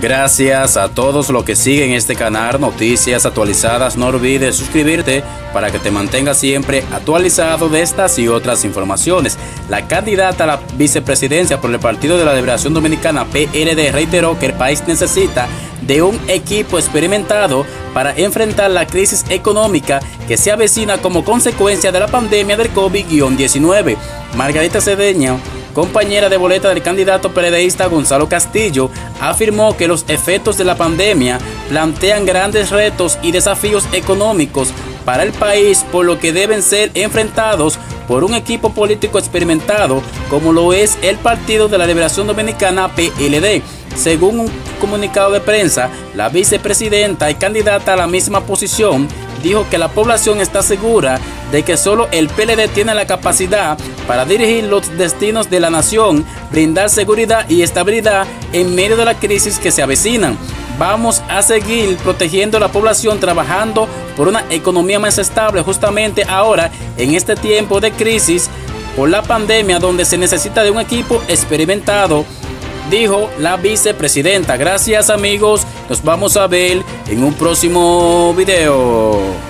Gracias a todos los que siguen este canal, noticias actualizadas. No olvides suscribirte para que te mantengas siempre actualizado de estas y otras informaciones. La candidata a la vicepresidencia por el Partido de la Liberación Dominicana, PLD, reiteró que el país necesita de un equipo experimentado para enfrentar la crisis económica que se avecina como consecuencia de la pandemia del COVID-19. Margarita Cedeño compañera de boleta del candidato PLDista Gonzalo Castillo, afirmó que los efectos de la pandemia plantean grandes retos y desafíos económicos para el país, por lo que deben ser enfrentados por un equipo político experimentado como lo es el Partido de la Liberación Dominicana PLD. Según un comunicado de prensa, la vicepresidenta y candidata a la misma posición dijo que la población está segura de que solo el PLD tiene la capacidad para dirigir los destinos de la nación, brindar seguridad y estabilidad en medio de la crisis que se avecinan. Vamos a seguir protegiendo a la población trabajando por una economía más estable justamente ahora en este tiempo de crisis por la pandemia donde se necesita de un equipo experimentado dijo la vicepresidenta. Gracias amigos, nos vamos a ver en un próximo video.